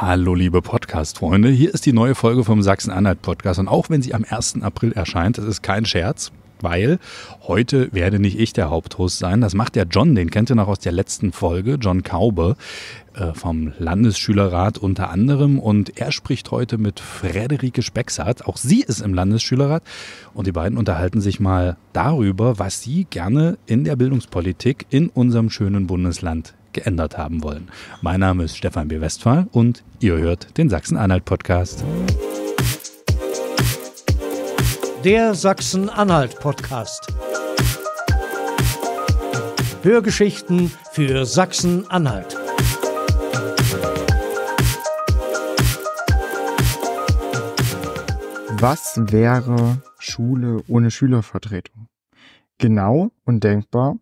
Hallo liebe Podcast-Freunde, hier ist die neue Folge vom Sachsen-Anhalt-Podcast und auch wenn sie am 1. April erscheint, das ist kein Scherz, weil heute werde nicht ich der Haupthost sein. Das macht der John, den kennt ihr noch aus der letzten Folge, John Kaube äh, vom Landesschülerrat unter anderem. Und er spricht heute mit Frederike Spexart. Auch sie ist im Landesschülerrat. Und die beiden unterhalten sich mal darüber, was sie gerne in der Bildungspolitik in unserem schönen Bundesland geändert haben wollen. Mein Name ist Stefan B. Westphal und ihr hört den Sachsen-Anhalt-Podcast. Der Sachsen-Anhalt-Podcast. Hörgeschichten für Sachsen-Anhalt. Was wäre Schule ohne Schülervertretung? Genau und denkbar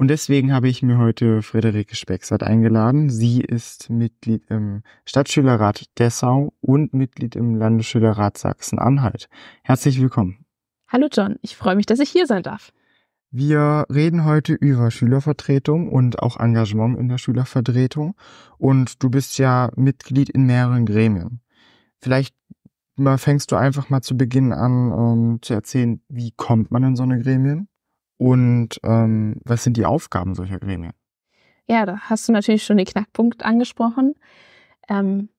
und deswegen habe ich mir heute Friederike Spexert eingeladen. Sie ist Mitglied im Stadtschülerrat Dessau und Mitglied im Landesschülerrat Sachsen-Anhalt. Herzlich willkommen. Hallo John, ich freue mich, dass ich hier sein darf. Wir reden heute über Schülervertretung und auch Engagement in der Schülervertretung. Und du bist ja Mitglied in mehreren Gremien. Vielleicht fängst du einfach mal zu Beginn an ähm, zu erzählen, wie kommt man in so eine Gremien? Und ähm, was sind die Aufgaben solcher Gremien? Ja, da hast du natürlich schon den Knackpunkt angesprochen. Ähm,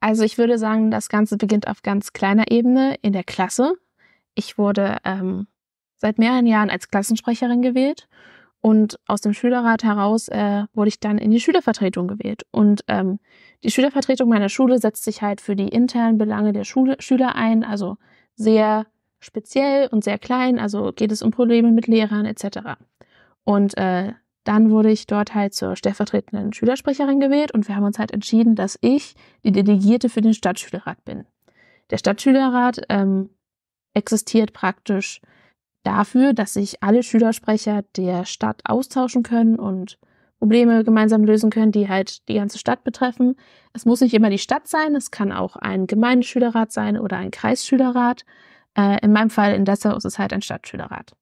also ich würde sagen, das Ganze beginnt auf ganz kleiner Ebene in der Klasse. Ich wurde ähm, seit mehreren Jahren als Klassensprecherin gewählt und aus dem Schülerrat heraus äh, wurde ich dann in die Schülervertretung gewählt. Und ähm, die Schülervertretung meiner Schule setzt sich halt für die internen Belange der Schule, Schüler ein, also sehr speziell und sehr klein, also geht es um Probleme mit Lehrern etc. Und äh, dann wurde ich dort halt zur stellvertretenden Schülersprecherin gewählt und wir haben uns halt entschieden, dass ich die Delegierte für den Stadtschülerrat bin. Der Stadtschülerrat ähm, existiert praktisch dafür, dass sich alle Schülersprecher der Stadt austauschen können und Probleme gemeinsam lösen können, die halt die ganze Stadt betreffen. Es muss nicht immer die Stadt sein, es kann auch ein Gemeindeschülerrat sein oder ein Kreisschülerrat. Äh, in meinem Fall in Dessau ist es halt ein Stadtschülerrat.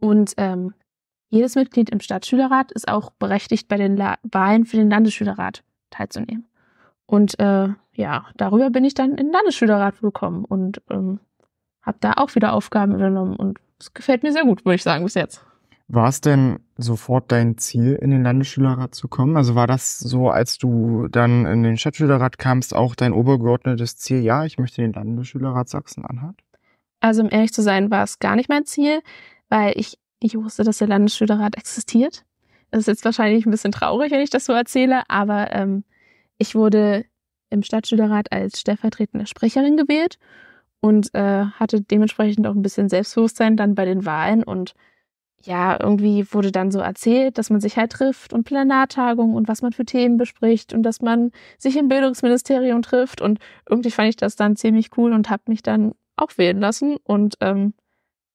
Und ähm, jedes Mitglied im Stadtschülerrat ist auch berechtigt, bei den La Wahlen für den Landesschülerrat teilzunehmen. Und äh, ja, darüber bin ich dann in den Landesschülerrat gekommen und ähm, habe da auch wieder Aufgaben übernommen. Und es gefällt mir sehr gut, würde ich sagen, bis jetzt. War es denn sofort dein Ziel, in den Landesschülerrat zu kommen? Also war das so, als du dann in den Stadtschülerrat kamst, auch dein obergeordnetes Ziel? Ja, ich möchte den Landesschülerrat Sachsen-Anhalt? Also um ehrlich zu sein, war es gar nicht mein Ziel, weil ich nicht wusste, dass der Landesschülerrat existiert. Das ist jetzt wahrscheinlich ein bisschen traurig, wenn ich das so erzähle, aber ähm, ich wurde im Stadtschülerrat als stellvertretende Sprecherin gewählt und äh, hatte dementsprechend auch ein bisschen Selbstbewusstsein dann bei den Wahlen und ja, irgendwie wurde dann so erzählt, dass man sich halt trifft und Plenartagungen und was man für Themen bespricht und dass man sich im Bildungsministerium trifft und irgendwie fand ich das dann ziemlich cool und habe mich dann auch wählen lassen. Und ähm,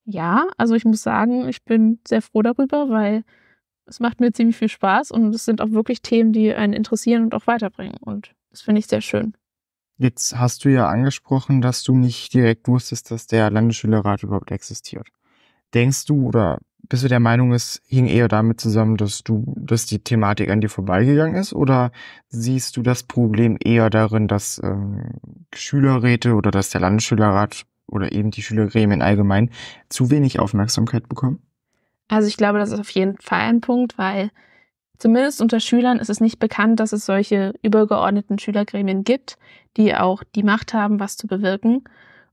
ja, also ich muss sagen, ich bin sehr froh darüber, weil es macht mir ziemlich viel Spaß und es sind auch wirklich Themen, die einen interessieren und auch weiterbringen. Und das finde ich sehr schön. Jetzt hast du ja angesprochen, dass du nicht direkt wusstest, dass der Landesschülerrat überhaupt existiert. Denkst du oder bist du der Meinung, es hing eher damit zusammen, dass du, dass die Thematik an dir vorbeigegangen ist? Oder siehst du das Problem eher darin, dass ähm, Schülerräte oder dass der Landesschülerrat oder eben die Schülergremien allgemein zu wenig Aufmerksamkeit bekommen? Also ich glaube, das ist auf jeden Fall ein Punkt, weil zumindest unter Schülern ist es nicht bekannt, dass es solche übergeordneten Schülergremien gibt, die auch die Macht haben, was zu bewirken.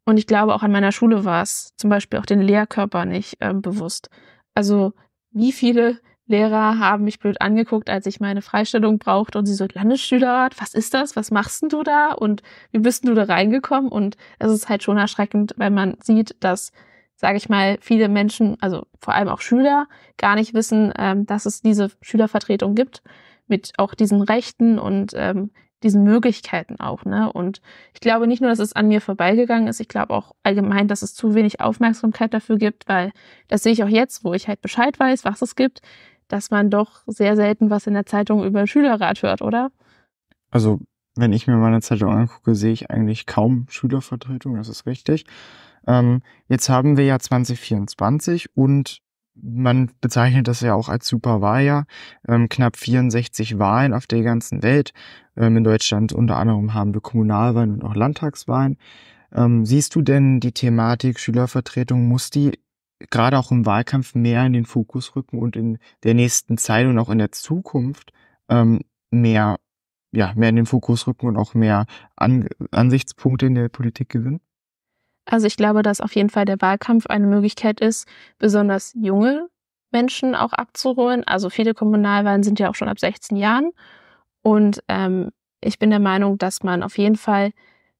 Und ich glaube, auch an meiner Schule war es zum Beispiel auch den Lehrkörper nicht äh, bewusst. Also wie viele Lehrer haben mich blöd angeguckt, als ich meine Freistellung brauchte und sie so, Landesschülerrat, was ist das? Was machst denn du da? Und wie bist du da reingekommen? Und es ist halt schon erschreckend, wenn man sieht, dass, sage ich mal, viele Menschen, also vor allem auch Schüler, gar nicht wissen, ähm, dass es diese Schülervertretung gibt mit auch diesen Rechten und ähm, diesen Möglichkeiten auch. Ne? Und ich glaube nicht nur, dass es an mir vorbeigegangen ist, ich glaube auch allgemein, dass es zu wenig Aufmerksamkeit dafür gibt, weil das sehe ich auch jetzt, wo ich halt Bescheid weiß, was es gibt, dass man doch sehr selten was in der Zeitung über Schülerrat hört, oder? Also, wenn ich mir meine Zeitung angucke, sehe ich eigentlich kaum Schülervertretung, das ist richtig. Ähm, jetzt haben wir ja 2024 und man bezeichnet das ja auch als Superwahljahr. Ähm, knapp 64 Wahlen auf der ganzen Welt. Ähm, in Deutschland unter anderem haben wir Kommunalwahlen und auch Landtagswahlen. Ähm, siehst du denn die Thematik Schülervertretung, muss die gerade auch im Wahlkampf mehr in den Fokus rücken und in der nächsten Zeit und auch in der Zukunft ähm, mehr, ja, mehr in den Fokus rücken und auch mehr An Ansichtspunkte in der Politik gewinnen? Also ich glaube, dass auf jeden Fall der Wahlkampf eine Möglichkeit ist, besonders junge Menschen auch abzuholen. Also viele Kommunalwahlen sind ja auch schon ab 16 Jahren. Und ähm, ich bin der Meinung, dass man auf jeden Fall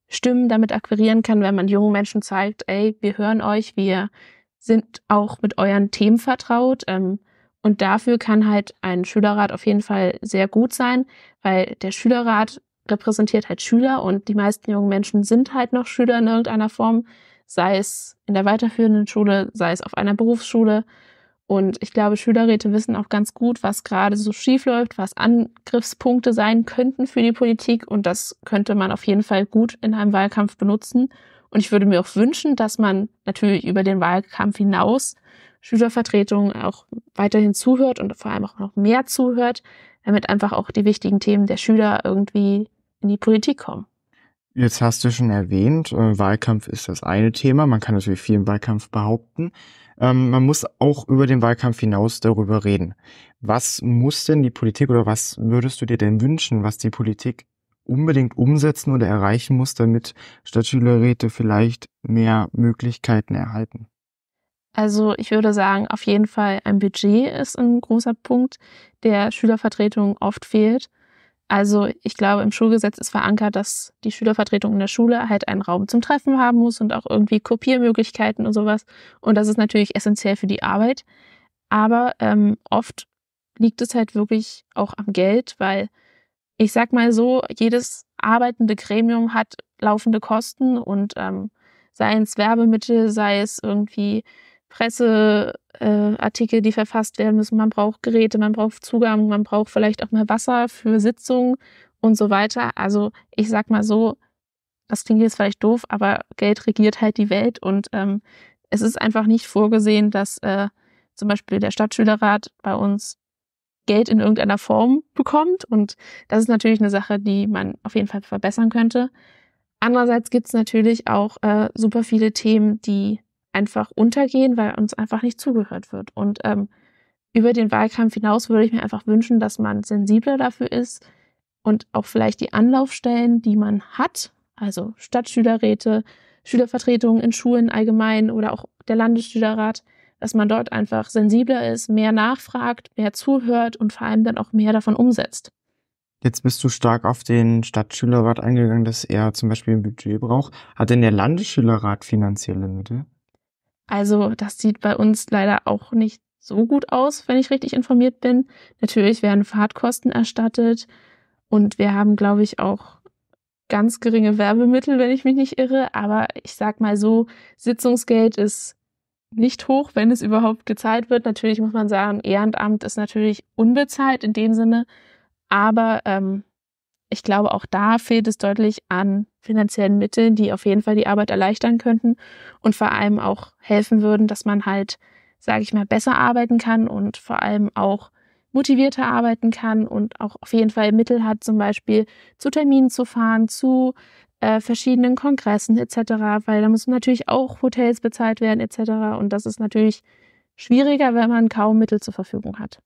Stimmen damit akquirieren kann, wenn man jungen Menschen zeigt, ey, wir hören euch, wir sind auch mit euren Themen vertraut. Ähm, und dafür kann halt ein Schülerrat auf jeden Fall sehr gut sein, weil der Schülerrat repräsentiert halt Schüler und die meisten jungen Menschen sind halt noch Schüler in irgendeiner Form, sei es in der weiterführenden Schule, sei es auf einer Berufsschule. Und ich glaube, Schülerräte wissen auch ganz gut, was gerade so schief läuft, was Angriffspunkte sein könnten für die Politik. Und das könnte man auf jeden Fall gut in einem Wahlkampf benutzen. Und ich würde mir auch wünschen, dass man natürlich über den Wahlkampf hinaus Schülervertretungen auch weiterhin zuhört und vor allem auch noch mehr zuhört, damit einfach auch die wichtigen Themen der Schüler irgendwie in die Politik kommen. Jetzt hast du schon erwähnt, äh, Wahlkampf ist das eine Thema. Man kann natürlich viel im Wahlkampf behaupten. Ähm, man muss auch über den Wahlkampf hinaus darüber reden. Was muss denn die Politik oder was würdest du dir denn wünschen, was die Politik unbedingt umsetzen oder erreichen muss, damit Stadtschülerräte vielleicht mehr Möglichkeiten erhalten? Also ich würde sagen, auf jeden Fall ein Budget ist ein großer Punkt, der Schülervertretung oft fehlt. Also ich glaube, im Schulgesetz ist verankert, dass die Schülervertretung in der Schule halt einen Raum zum Treffen haben muss und auch irgendwie Kopiermöglichkeiten und sowas. Und das ist natürlich essentiell für die Arbeit. Aber ähm, oft liegt es halt wirklich auch am Geld, weil ich sag mal so, jedes arbeitende Gremium hat laufende Kosten und ähm, sei es Werbemittel, sei es irgendwie Presseartikel, äh, die verfasst werden müssen. Man braucht Geräte, man braucht Zugang, man braucht vielleicht auch mehr Wasser für Sitzungen und so weiter. Also ich sag mal so, das klingt jetzt vielleicht doof, aber Geld regiert halt die Welt und ähm, es ist einfach nicht vorgesehen, dass äh, zum Beispiel der Stadtschülerrat bei uns Geld in irgendeiner Form bekommt. Und das ist natürlich eine Sache, die man auf jeden Fall verbessern könnte. Andererseits gibt es natürlich auch äh, super viele Themen, die einfach untergehen, weil uns einfach nicht zugehört wird. Und ähm, über den Wahlkampf hinaus würde ich mir einfach wünschen, dass man sensibler dafür ist und auch vielleicht die Anlaufstellen, die man hat, also Stadtschülerräte, Schülervertretungen in Schulen allgemein oder auch der Landesschülerrat, dass man dort einfach sensibler ist, mehr nachfragt, mehr zuhört und vor allem dann auch mehr davon umsetzt. Jetzt bist du stark auf den Stadtschülerrat eingegangen, dass er zum Beispiel ein Budget braucht. Hat denn der Landesschülerrat finanzielle Mittel? Also das sieht bei uns leider auch nicht so gut aus, wenn ich richtig informiert bin. Natürlich werden Fahrtkosten erstattet und wir haben, glaube ich, auch ganz geringe Werbemittel, wenn ich mich nicht irre. Aber ich sag mal so, Sitzungsgeld ist nicht hoch, wenn es überhaupt gezahlt wird. Natürlich muss man sagen, Ehrenamt ist natürlich unbezahlt in dem Sinne. Aber ähm, ich glaube, auch da fehlt es deutlich an finanziellen Mitteln, die auf jeden Fall die Arbeit erleichtern könnten und vor allem auch helfen würden, dass man halt, sage ich mal, besser arbeiten kann und vor allem auch motivierter arbeiten kann und auch auf jeden Fall Mittel hat, zum Beispiel zu Terminen zu fahren, zu äh, verschiedenen Kongressen etc., weil da müssen natürlich auch Hotels bezahlt werden etc. Und das ist natürlich schwieriger, wenn man kaum Mittel zur Verfügung hat.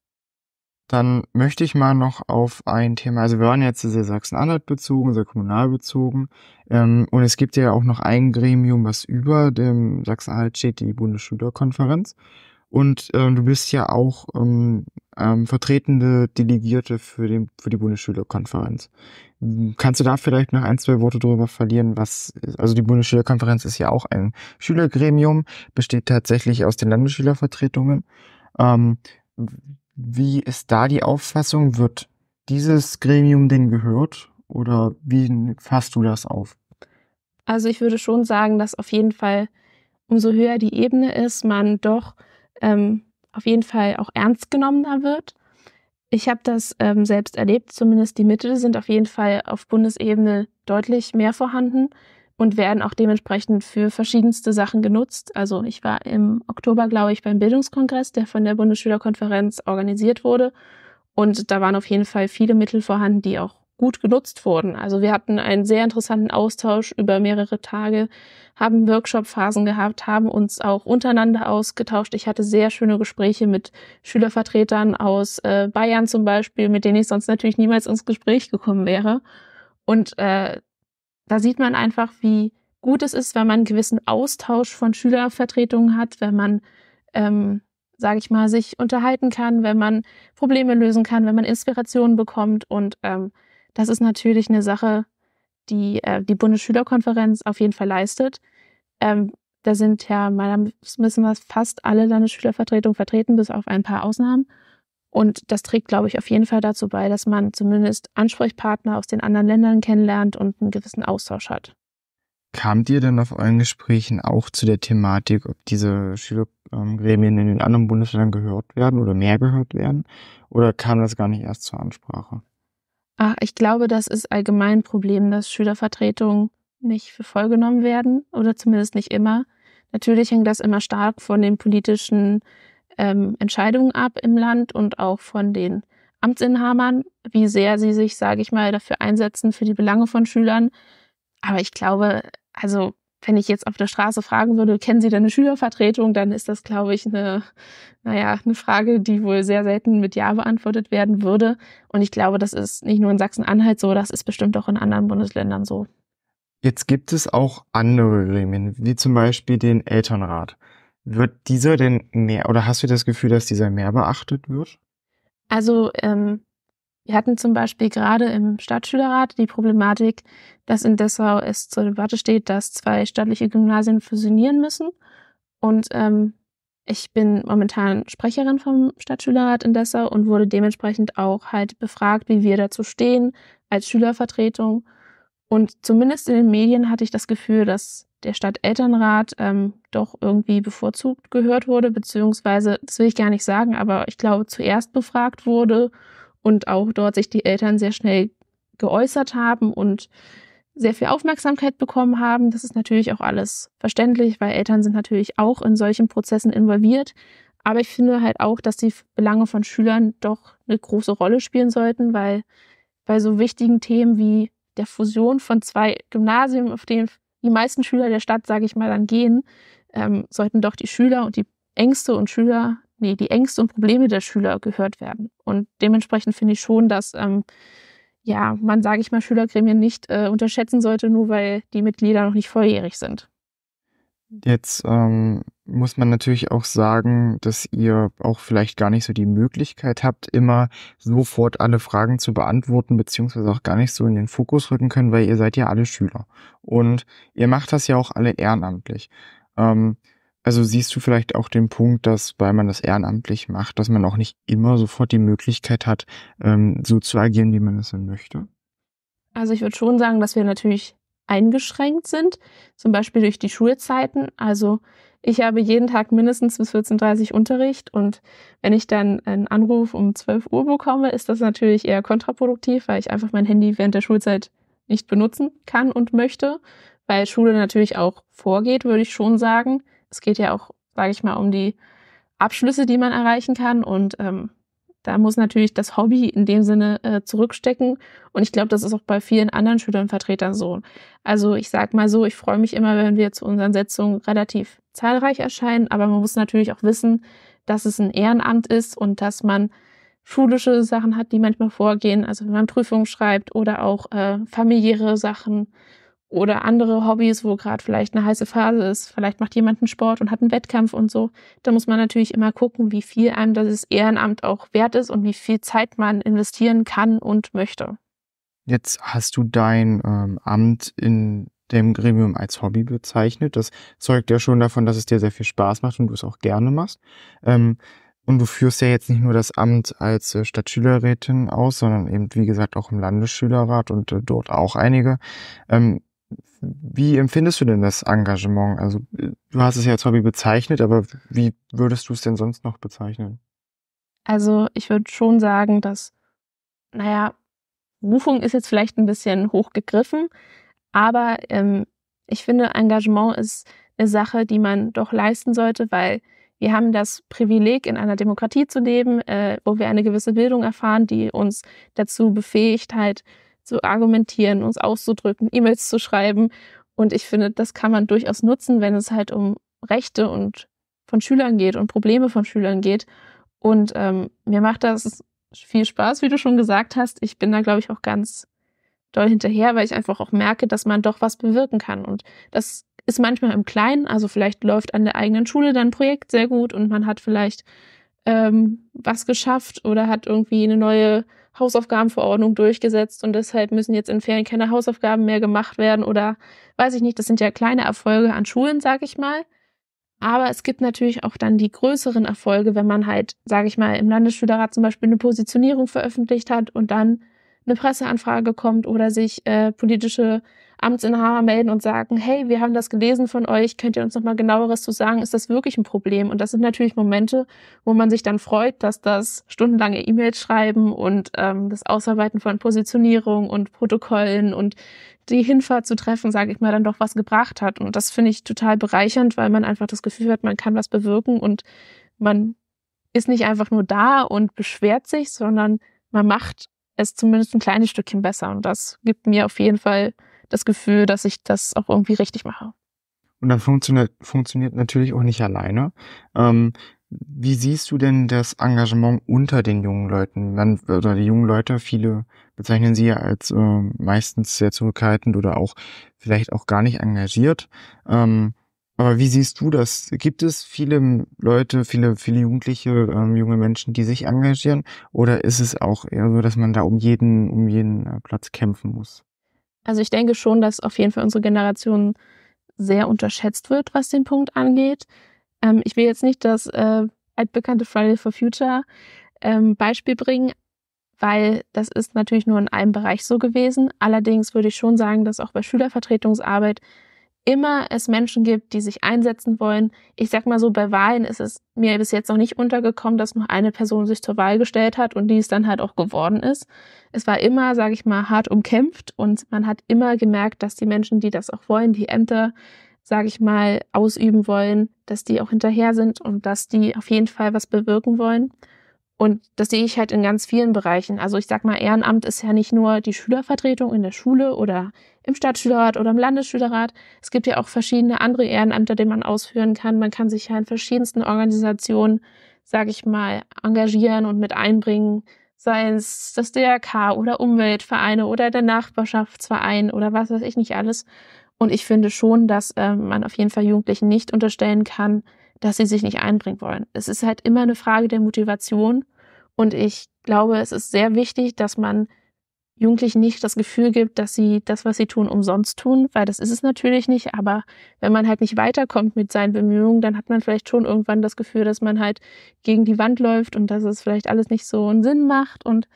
Dann möchte ich mal noch auf ein Thema, also wir waren jetzt sehr Sachsen-Anhalt bezogen, sehr kommunal bezogen. Ähm, und es gibt ja auch noch ein Gremium, was über dem Sachsen-Anhalt steht, die Bundesschülerkonferenz. Und ähm, du bist ja auch ähm, ähm, vertretende Delegierte für, den, für die Bundesschülerkonferenz. Kannst du da vielleicht noch ein, zwei Worte darüber verlieren, was, also die Bundesschülerkonferenz ist ja auch ein Schülergremium, besteht tatsächlich aus den Landesschülervertretungen. Wie ist da die Auffassung? Wird dieses Gremium denn gehört oder wie fasst du das auf? Also ich würde schon sagen, dass auf jeden Fall, umso höher die Ebene ist, man doch ähm, auf jeden Fall auch ernst genommener wird. Ich habe das ähm, selbst erlebt, zumindest die Mittel sind auf jeden Fall auf Bundesebene deutlich mehr vorhanden. Und werden auch dementsprechend für verschiedenste Sachen genutzt. Also ich war im Oktober, glaube ich, beim Bildungskongress, der von der Bundesschülerkonferenz organisiert wurde. Und da waren auf jeden Fall viele Mittel vorhanden, die auch gut genutzt wurden. Also wir hatten einen sehr interessanten Austausch über mehrere Tage, haben Workshop-Phasen gehabt, haben uns auch untereinander ausgetauscht. Ich hatte sehr schöne Gespräche mit Schülervertretern aus äh, Bayern zum Beispiel, mit denen ich sonst natürlich niemals ins Gespräch gekommen wäre. Und äh, da sieht man einfach, wie gut es ist, wenn man einen gewissen Austausch von Schülervertretungen hat, wenn man, ähm, sage ich mal, sich unterhalten kann, wenn man Probleme lösen kann, wenn man Inspirationen bekommt. Und ähm, das ist natürlich eine Sache, die äh, die Bundesschülerkonferenz auf jeden Fall leistet. Ähm, da sind ja meiner Wissen was fast alle Landesschülervertretungen vertreten, bis auf ein paar Ausnahmen. Und das trägt, glaube ich, auf jeden Fall dazu bei, dass man zumindest Ansprechpartner aus den anderen Ländern kennenlernt und einen gewissen Austausch hat. Kamt ihr denn auf euren Gesprächen auch zu der Thematik, ob diese Schülergremien in den anderen Bundesländern gehört werden oder mehr gehört werden? Oder kam das gar nicht erst zur Ansprache? Ach, ich glaube, das ist allgemein ein Problem, dass Schülervertretungen nicht für voll genommen werden oder zumindest nicht immer. Natürlich hängt das immer stark von den politischen ähm, Entscheidungen ab im Land und auch von den Amtsinhabern, wie sehr sie sich, sage ich mal, dafür einsetzen für die Belange von Schülern. Aber ich glaube, also wenn ich jetzt auf der Straße fragen würde, kennen Sie denn eine Schülervertretung, dann ist das, glaube ich, eine, naja, eine Frage, die wohl sehr selten mit Ja beantwortet werden würde. Und ich glaube, das ist nicht nur in Sachsen-Anhalt so, das ist bestimmt auch in anderen Bundesländern so. Jetzt gibt es auch andere Gremien, wie zum Beispiel den Elternrat. Wird dieser denn mehr, oder hast du das Gefühl, dass dieser mehr beachtet wird? Also, ähm, wir hatten zum Beispiel gerade im Stadtschülerrat die Problematik, dass in Dessau es zur Debatte steht, dass zwei staatliche Gymnasien fusionieren müssen. Und ähm, ich bin momentan Sprecherin vom Stadtschülerrat in Dessau und wurde dementsprechend auch halt befragt, wie wir dazu stehen als Schülervertretung. Und zumindest in den Medien hatte ich das Gefühl, dass der Stadtelternrat ähm, doch irgendwie bevorzugt gehört wurde, beziehungsweise, das will ich gar nicht sagen, aber ich glaube, zuerst befragt wurde und auch dort sich die Eltern sehr schnell geäußert haben und sehr viel Aufmerksamkeit bekommen haben. Das ist natürlich auch alles verständlich, weil Eltern sind natürlich auch in solchen Prozessen involviert. Aber ich finde halt auch, dass die Belange von Schülern doch eine große Rolle spielen sollten, weil bei so wichtigen Themen wie der Fusion von zwei Gymnasien, auf denen die meisten Schüler der Stadt, sage ich mal, dann gehen, ähm, sollten doch die Schüler und die Ängste und Schüler, nee, die Ängste und Probleme der Schüler gehört werden. Und dementsprechend finde ich schon, dass ähm, ja, man, sage ich mal, Schülergremien nicht äh, unterschätzen sollte, nur weil die Mitglieder noch nicht volljährig sind. Jetzt ähm, muss man natürlich auch sagen, dass ihr auch vielleicht gar nicht so die Möglichkeit habt, immer sofort alle Fragen zu beantworten, beziehungsweise auch gar nicht so in den Fokus rücken können, weil ihr seid ja alle Schüler. Und ihr macht das ja auch alle ehrenamtlich. Ähm, also siehst du vielleicht auch den Punkt, dass, weil man das ehrenamtlich macht, dass man auch nicht immer sofort die Möglichkeit hat, ähm, so zu agieren, wie man es möchte? Also ich würde schon sagen, dass wir natürlich eingeschränkt sind, zum Beispiel durch die Schulzeiten. Also ich habe jeden Tag mindestens bis 14.30 Uhr Unterricht und wenn ich dann einen Anruf um 12 Uhr bekomme, ist das natürlich eher kontraproduktiv, weil ich einfach mein Handy während der Schulzeit nicht benutzen kann und möchte, weil Schule natürlich auch vorgeht, würde ich schon sagen. Es geht ja auch, sage ich mal, um die Abschlüsse, die man erreichen kann und ähm, da muss natürlich das Hobby in dem Sinne äh, zurückstecken. Und ich glaube, das ist auch bei vielen anderen Schülern und Vertretern so. Also ich sag mal so, ich freue mich immer, wenn wir zu unseren Setzungen relativ zahlreich erscheinen. Aber man muss natürlich auch wissen, dass es ein Ehrenamt ist und dass man schulische Sachen hat, die manchmal vorgehen. Also wenn man Prüfungen schreibt oder auch äh, familiäre Sachen oder andere Hobbys, wo gerade vielleicht eine heiße Phase ist. Vielleicht macht jemand einen Sport und hat einen Wettkampf und so. Da muss man natürlich immer gucken, wie viel einem das Ehrenamt auch wert ist und wie viel Zeit man investieren kann und möchte. Jetzt hast du dein ähm, Amt in dem Gremium als Hobby bezeichnet. Das zeugt ja schon davon, dass es dir sehr viel Spaß macht und du es auch gerne machst. Ähm, und du führst ja jetzt nicht nur das Amt als äh, Stadtschülerrätin aus, sondern eben, wie gesagt, auch im Landesschülerrat und äh, dort auch einige. Ähm, wie empfindest du denn das Engagement? Also du hast es ja als Hobby bezeichnet, aber wie würdest du es denn sonst noch bezeichnen? Also ich würde schon sagen, dass, naja, Rufung ist jetzt vielleicht ein bisschen hochgegriffen, aber ähm, Ich finde, Engagement ist eine Sache, die man doch leisten sollte, weil wir haben das Privileg, in einer Demokratie zu leben, äh, wo wir eine gewisse Bildung erfahren, die uns dazu befähigt, halt zu argumentieren, uns auszudrücken, E-Mails zu schreiben. Und ich finde, das kann man durchaus nutzen, wenn es halt um Rechte und von Schülern geht und Probleme von Schülern geht. Und ähm, mir macht das viel Spaß, wie du schon gesagt hast. Ich bin da, glaube ich, auch ganz doll hinterher, weil ich einfach auch merke, dass man doch was bewirken kann. Und das ist manchmal im Kleinen, also vielleicht läuft an der eigenen Schule dann ein Projekt sehr gut und man hat vielleicht ähm, was geschafft oder hat irgendwie eine neue Hausaufgabenverordnung durchgesetzt und deshalb müssen jetzt in Ferien keine Hausaufgaben mehr gemacht werden oder weiß ich nicht, das sind ja kleine Erfolge an Schulen, sag ich mal. Aber es gibt natürlich auch dann die größeren Erfolge, wenn man halt, sage ich mal, im Landesschülerrat zum Beispiel eine Positionierung veröffentlicht hat und dann eine Presseanfrage kommt oder sich äh, politische Amtsinhaber melden und sagen, hey, wir haben das gelesen von euch, könnt ihr uns noch mal genaueres zu sagen, ist das wirklich ein Problem? Und das sind natürlich Momente, wo man sich dann freut, dass das stundenlange E-Mails schreiben und ähm, das Ausarbeiten von Positionierung und Protokollen und die Hinfahrt zu treffen, sage ich mal, dann doch was gebracht hat. Und das finde ich total bereichernd, weil man einfach das Gefühl hat, man kann was bewirken und man ist nicht einfach nur da und beschwert sich, sondern man macht es zumindest ein kleines Stückchen besser. Und das gibt mir auf jeden Fall das Gefühl, dass ich das auch irgendwie richtig mache. Und dann funktioniert, funktioniert natürlich auch nicht alleine. Ähm, wie siehst du denn das Engagement unter den jungen Leuten? Man, oder die jungen Leute, viele bezeichnen sie ja als äh, meistens sehr zurückhaltend oder auch vielleicht auch gar nicht engagiert. Ähm, aber wie siehst du das? Gibt es viele Leute, viele, viele Jugendliche, ähm, junge Menschen, die sich engagieren? Oder ist es auch eher so, dass man da um jeden, um jeden äh, Platz kämpfen muss? Also ich denke schon, dass auf jeden Fall unsere Generation sehr unterschätzt wird, was den Punkt angeht. Ähm, ich will jetzt nicht das äh, altbekannte Friday for Future ähm, Beispiel bringen, weil das ist natürlich nur in einem Bereich so gewesen. Allerdings würde ich schon sagen, dass auch bei Schülervertretungsarbeit immer es Menschen gibt, die sich einsetzen wollen. Ich sag mal so, bei Wahlen ist es mir bis jetzt noch nicht untergekommen, dass nur eine Person sich zur Wahl gestellt hat und die es dann halt auch geworden ist. Es war immer, sage ich mal, hart umkämpft und man hat immer gemerkt, dass die Menschen, die das auch wollen, die Ämter, sage ich mal, ausüben wollen, dass die auch hinterher sind und dass die auf jeden Fall was bewirken wollen. Und das sehe ich halt in ganz vielen Bereichen. Also ich sag mal, Ehrenamt ist ja nicht nur die Schülervertretung in der Schule oder im Stadtschülerrat oder im Landesschülerrat. Es gibt ja auch verschiedene andere Ehrenämter, die man ausführen kann. Man kann sich ja in verschiedensten Organisationen, sage ich mal, engagieren und mit einbringen. Sei es das DRK oder Umweltvereine oder der Nachbarschaftsverein oder was weiß ich nicht alles. Und ich finde schon, dass äh, man auf jeden Fall Jugendlichen nicht unterstellen kann, dass sie sich nicht einbringen wollen. Es ist halt immer eine Frage der Motivation. Und ich glaube, es ist sehr wichtig, dass man Jugendlichen nicht das Gefühl gibt, dass sie das, was sie tun, umsonst tun, weil das ist es natürlich nicht. Aber wenn man halt nicht weiterkommt mit seinen Bemühungen, dann hat man vielleicht schon irgendwann das Gefühl, dass man halt gegen die Wand läuft und dass es vielleicht alles nicht so einen Sinn macht. Und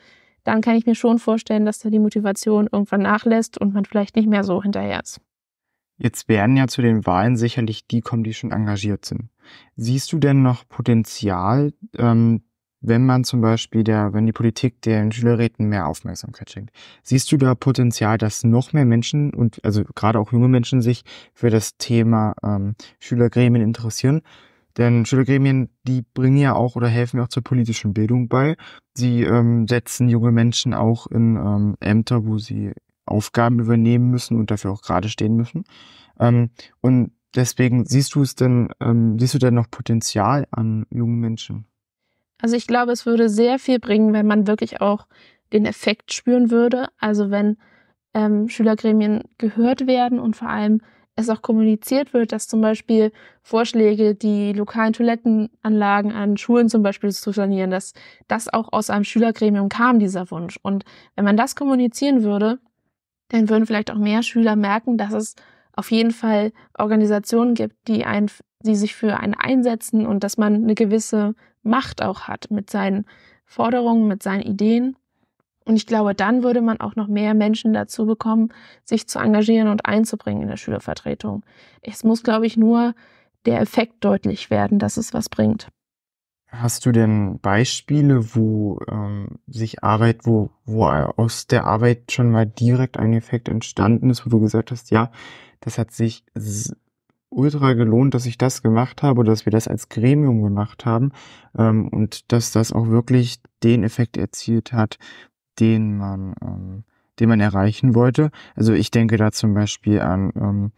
dann kann ich mir schon vorstellen, dass da die Motivation irgendwann nachlässt und man vielleicht nicht mehr so hinterher ist. Jetzt werden ja zu den Wahlen sicherlich die kommen, die schon engagiert sind. Siehst du denn noch Potenzial, ähm, wenn man zum Beispiel der, wenn die Politik den Schülerräten mehr Aufmerksamkeit schenkt? Siehst du da Potenzial, dass noch mehr Menschen und also gerade auch junge Menschen sich für das Thema ähm, Schülergremien interessieren? Denn Schülergremien, die bringen ja auch oder helfen ja auch zur politischen Bildung bei. Sie ähm, setzen junge Menschen auch in ähm, Ämter, wo sie Aufgaben übernehmen müssen und dafür auch gerade stehen müssen. Ähm, und deswegen siehst du es denn, ähm, siehst du denn noch Potenzial an jungen Menschen? Also ich glaube, es würde sehr viel bringen, wenn man wirklich auch den Effekt spüren würde. Also wenn ähm, Schülergremien gehört werden und vor allem es auch kommuniziert wird, dass zum Beispiel Vorschläge, die lokalen Toilettenanlagen an Schulen zum Beispiel zu sanieren, dass das auch aus einem Schülergremium kam, dieser Wunsch. Und wenn man das kommunizieren würde, dann würden vielleicht auch mehr Schüler merken, dass es auf jeden Fall Organisationen gibt, die, ein, die sich für einen einsetzen und dass man eine gewisse Macht auch hat mit seinen Forderungen, mit seinen Ideen. Und ich glaube, dann würde man auch noch mehr Menschen dazu bekommen, sich zu engagieren und einzubringen in der Schülervertretung. Es muss, glaube ich, nur der Effekt deutlich werden, dass es was bringt. Hast du denn Beispiele, wo ähm, sich Arbeit, wo, wo aus der Arbeit schon mal direkt ein Effekt entstanden ist, wo du gesagt hast, ja, das hat sich ultra gelohnt, dass ich das gemacht habe oder dass wir das als Gremium gemacht haben ähm, und dass das auch wirklich den Effekt erzielt hat, den man, ähm, den man erreichen wollte. Also ich denke da zum Beispiel an ähm,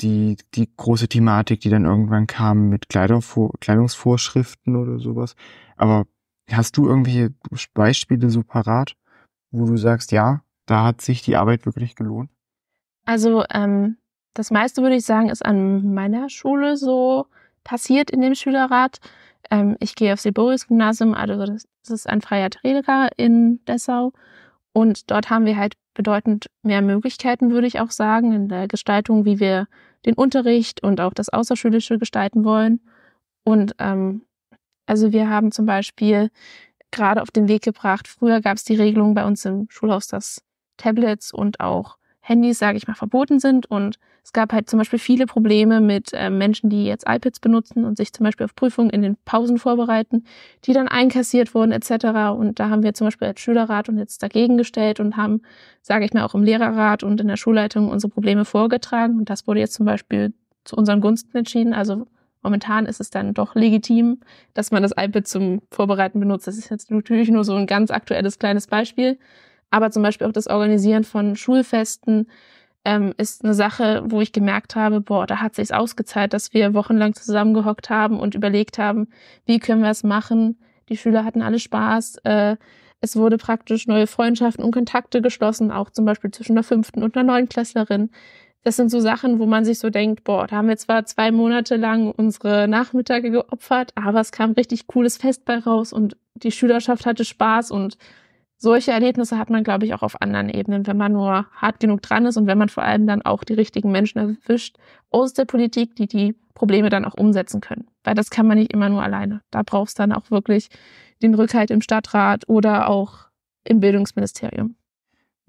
die, die große Thematik, die dann irgendwann kam mit Kleidungsvor Kleidungsvorschriften oder sowas. Aber hast du irgendwelche Beispiele so parat, wo du sagst, ja, da hat sich die Arbeit wirklich gelohnt? Also ähm, das meiste würde ich sagen, ist an meiner Schule so passiert in dem Schülerrat. Ähm, ich gehe aufs Siborius-Gymnasium, also das, das ist ein freier Träger in Dessau. Und dort haben wir halt bedeutend mehr Möglichkeiten, würde ich auch sagen, in der Gestaltung, wie wir den Unterricht und auch das Außerschulische gestalten wollen. Und ähm, also wir haben zum Beispiel gerade auf den Weg gebracht, früher gab es die Regelung bei uns im Schulhaus, dass Tablets und auch Handys, sage ich mal, verboten sind. Und es gab halt zum Beispiel viele Probleme mit äh, Menschen, die jetzt iPads benutzen und sich zum Beispiel auf Prüfungen in den Pausen vorbereiten, die dann einkassiert wurden etc. Und da haben wir zum Beispiel als Schülerrat und jetzt dagegen gestellt und haben, sage ich mal, auch im Lehrerrat und in der Schulleitung unsere Probleme vorgetragen. Und das wurde jetzt zum Beispiel zu unseren Gunsten entschieden. Also momentan ist es dann doch legitim, dass man das iPad zum Vorbereiten benutzt. Das ist jetzt natürlich nur so ein ganz aktuelles kleines Beispiel. Aber zum Beispiel auch das Organisieren von Schulfesten ähm, ist eine Sache, wo ich gemerkt habe, boah, da hat sich's ausgezahlt, dass wir wochenlang zusammengehockt haben und überlegt haben, wie können wir es machen. Die Schüler hatten alle Spaß. Äh, es wurde praktisch neue Freundschaften und Kontakte geschlossen, auch zum Beispiel zwischen der fünften und der Klässlerin. Das sind so Sachen, wo man sich so denkt, boah, da haben wir zwar zwei Monate lang unsere Nachmittage geopfert, aber es kam richtig cooles Fest bei raus und die Schülerschaft hatte Spaß und solche Erlebnisse hat man, glaube ich, auch auf anderen Ebenen, wenn man nur hart genug dran ist und wenn man vor allem dann auch die richtigen Menschen erwischt aus der Politik, die die Probleme dann auch umsetzen können. Weil das kann man nicht immer nur alleine. Da brauchst du dann auch wirklich den Rückhalt im Stadtrat oder auch im Bildungsministerium.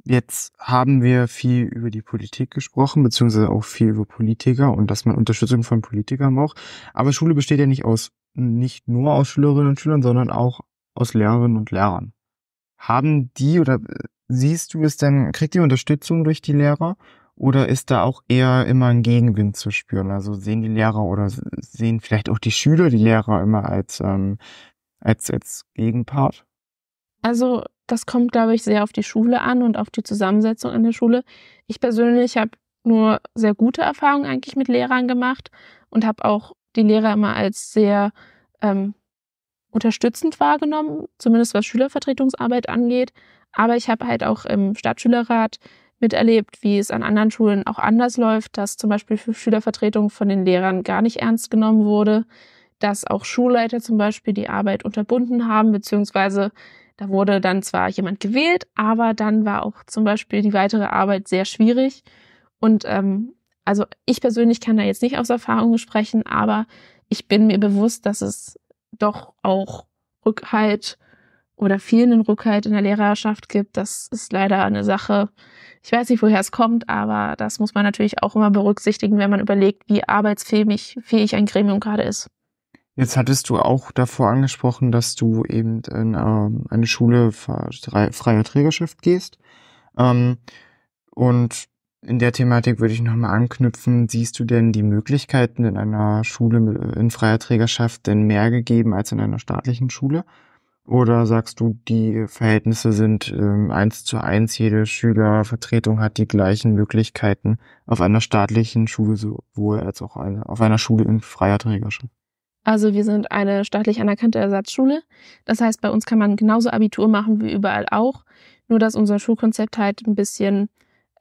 Jetzt haben wir viel über die Politik gesprochen, beziehungsweise auch viel über Politiker und dass man Unterstützung von Politikern braucht. Aber Schule besteht ja nicht aus, nicht nur aus Schülerinnen und Schülern, sondern auch aus Lehrerinnen und Lehrern haben die oder äh, siehst du es denn, kriegt ihr Unterstützung durch die Lehrer? Oder ist da auch eher immer ein Gegenwind zu spüren? Also sehen die Lehrer oder sehen vielleicht auch die Schüler die Lehrer immer als, ähm, als, als Gegenpart? Also das kommt, glaube ich, sehr auf die Schule an und auf die Zusammensetzung an der Schule. Ich persönlich habe nur sehr gute Erfahrungen eigentlich mit Lehrern gemacht und habe auch die Lehrer immer als sehr ähm, unterstützend wahrgenommen, zumindest was Schülervertretungsarbeit angeht. Aber ich habe halt auch im Stadtschülerrat miterlebt, wie es an anderen Schulen auch anders läuft, dass zum Beispiel für Schülervertretung von den Lehrern gar nicht ernst genommen wurde, dass auch Schulleiter zum Beispiel die Arbeit unterbunden haben, beziehungsweise da wurde dann zwar jemand gewählt, aber dann war auch zum Beispiel die weitere Arbeit sehr schwierig. Und ähm, also ich persönlich kann da jetzt nicht aus Erfahrung sprechen, aber ich bin mir bewusst, dass es doch auch Rückhalt oder fehlenden Rückhalt in der Lehrerschaft gibt. Das ist leider eine Sache. Ich weiß nicht, woher es kommt, aber das muss man natürlich auch immer berücksichtigen, wenn man überlegt, wie arbeitsfähig fähig ein Gremium gerade ist. Jetzt hattest du auch davor angesprochen, dass du eben in ähm, eine Schule freier Trägerschaft gehst. Ähm, und in der Thematik würde ich nochmal anknüpfen. Siehst du denn die Möglichkeiten in einer Schule in freier Trägerschaft denn mehr gegeben als in einer staatlichen Schule? Oder sagst du, die Verhältnisse sind ähm, eins zu eins, jede Schülervertretung hat die gleichen Möglichkeiten auf einer staatlichen Schule sowohl als auch eine, auf einer Schule in freier Trägerschaft? Also wir sind eine staatlich anerkannte Ersatzschule. Das heißt, bei uns kann man genauso Abitur machen wie überall auch. Nur dass unser Schulkonzept halt ein bisschen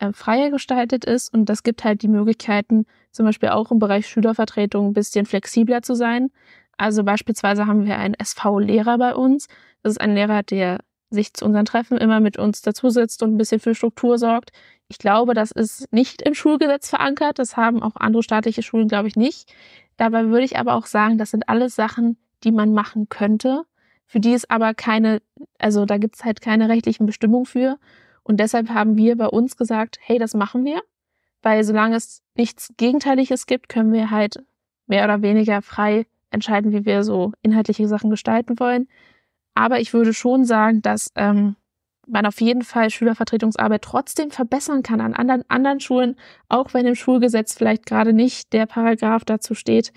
äh, freier gestaltet ist und das gibt halt die Möglichkeiten, zum Beispiel auch im Bereich Schülervertretung ein bisschen flexibler zu sein. Also beispielsweise haben wir einen SV-Lehrer bei uns. Das ist ein Lehrer, der sich zu unseren Treffen immer mit uns dazusetzt und ein bisschen für Struktur sorgt. Ich glaube, das ist nicht im Schulgesetz verankert. Das haben auch andere staatliche Schulen, glaube ich, nicht. Dabei würde ich aber auch sagen, das sind alles Sachen, die man machen könnte, für die es aber keine, also da gibt es halt keine rechtlichen Bestimmungen für. Und deshalb haben wir bei uns gesagt, hey, das machen wir, weil solange es nichts Gegenteiliges gibt, können wir halt mehr oder weniger frei entscheiden, wie wir so inhaltliche Sachen gestalten wollen. Aber ich würde schon sagen, dass ähm, man auf jeden Fall Schülervertretungsarbeit trotzdem verbessern kann an anderen, anderen Schulen, auch wenn im Schulgesetz vielleicht gerade nicht der Paragraph dazu steht.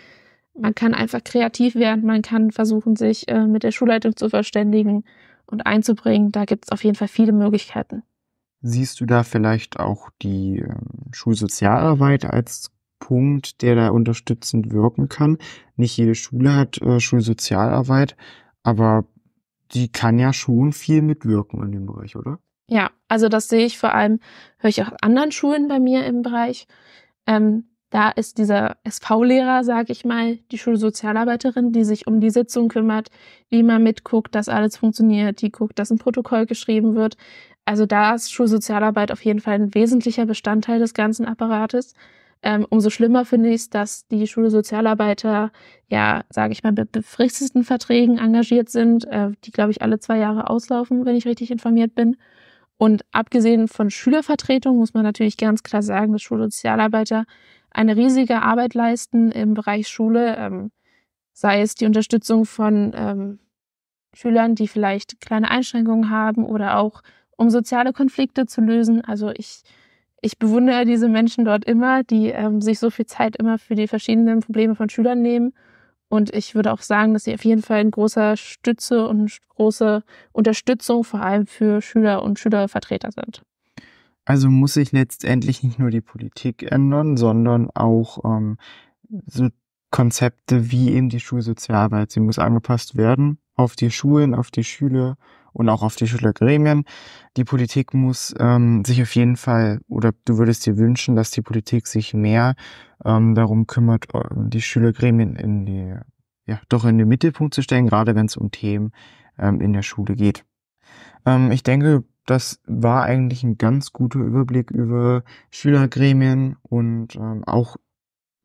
Man kann einfach kreativ werden, man kann versuchen, sich äh, mit der Schulleitung zu verständigen und einzubringen. Da gibt es auf jeden Fall viele Möglichkeiten. Siehst du da vielleicht auch die äh, Schulsozialarbeit als Punkt, der da unterstützend wirken kann? Nicht jede Schule hat äh, Schulsozialarbeit, aber die kann ja schon viel mitwirken in dem Bereich, oder? Ja, also das sehe ich vor allem, höre ich auch anderen Schulen bei mir im Bereich. Ähm, da ist dieser SV-Lehrer, sag ich mal, die Schulsozialarbeiterin, die sich um die Sitzung kümmert, die immer mitguckt, dass alles funktioniert, die guckt, dass ein Protokoll geschrieben wird. Also da ist Schulsozialarbeit auf jeden Fall ein wesentlicher Bestandteil des ganzen Apparates. Ähm, umso schlimmer finde ich es, dass die Schulsozialarbeiter ja, sage ich mal, mit befristeten Verträgen engagiert sind, äh, die, glaube ich, alle zwei Jahre auslaufen, wenn ich richtig informiert bin. Und abgesehen von Schülervertretung muss man natürlich ganz klar sagen, dass Schulsozialarbeiter eine riesige Arbeit leisten im Bereich Schule, ähm, sei es die Unterstützung von ähm, Schülern, die vielleicht kleine Einschränkungen haben oder auch um soziale Konflikte zu lösen. Also ich ich bewundere diese Menschen dort immer, die ähm, sich so viel Zeit immer für die verschiedenen Probleme von Schülern nehmen. Und ich würde auch sagen, dass sie auf jeden Fall ein großer Stütze und große Unterstützung vor allem für Schüler und Schülervertreter sind. Also muss sich letztendlich nicht nur die Politik ändern, sondern auch ähm, so Konzepte wie eben die Schulsozialarbeit. Sie muss angepasst werden auf die Schulen, auf die Schüler und auch auf die Schülergremien. Die Politik muss ähm, sich auf jeden Fall, oder du würdest dir wünschen, dass die Politik sich mehr ähm, darum kümmert, äh, die Schülergremien in die, ja, doch in den Mittelpunkt zu stellen, gerade wenn es um Themen ähm, in der Schule geht. Ähm, ich denke, das war eigentlich ein ganz guter Überblick über Schülergremien und ähm, auch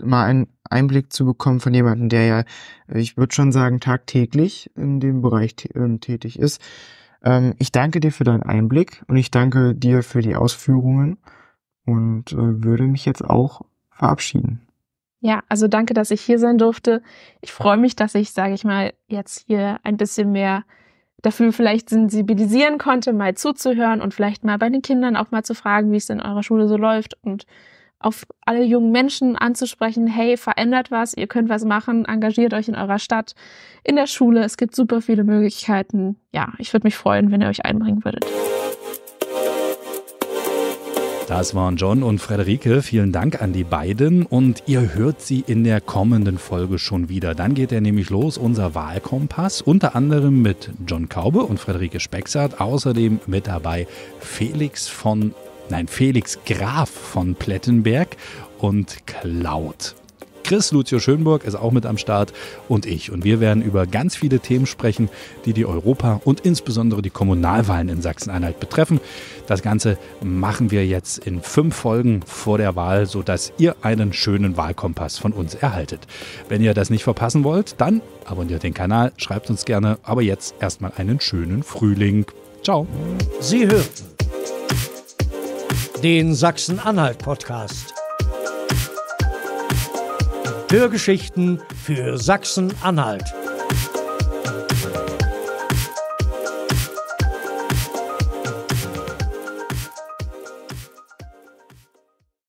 mal einen Einblick zu bekommen von jemandem, der ja, ich würde schon sagen, tagtäglich in dem Bereich ähm, tätig ist. Ähm, ich danke dir für deinen Einblick und ich danke dir für die Ausführungen und äh, würde mich jetzt auch verabschieden. Ja, also danke, dass ich hier sein durfte. Ich freue mich, dass ich, sage ich mal, jetzt hier ein bisschen mehr dafür vielleicht sensibilisieren konnte, mal zuzuhören und vielleicht mal bei den Kindern auch mal zu fragen, wie es in eurer Schule so läuft und auf alle jungen Menschen anzusprechen, hey, verändert was, ihr könnt was machen, engagiert euch in eurer Stadt, in der Schule, es gibt super viele Möglichkeiten. Ja, ich würde mich freuen, wenn ihr euch einbringen würdet. Das waren John und Frederike. Vielen Dank an die beiden und ihr hört sie in der kommenden Folge schon wieder. Dann geht er nämlich los, unser Wahlkompass, unter anderem mit John Kaube und Frederike Spexert, außerdem mit dabei Felix von nein, Felix Graf von Plettenberg und Cloud. Chris Lucio Schönburg ist auch mit am Start und ich. Und wir werden über ganz viele Themen sprechen, die die Europa- und insbesondere die Kommunalwahlen in Sachsen-Anhalt betreffen. Das Ganze machen wir jetzt in fünf Folgen vor der Wahl, sodass ihr einen schönen Wahlkompass von uns erhaltet. Wenn ihr das nicht verpassen wollt, dann abonniert den Kanal, schreibt uns gerne. Aber jetzt erstmal einen schönen Frühling. Ciao. Sie hörten den Sachsen-Anhalt-Podcast. Hörgeschichten für Sachsen-Anhalt.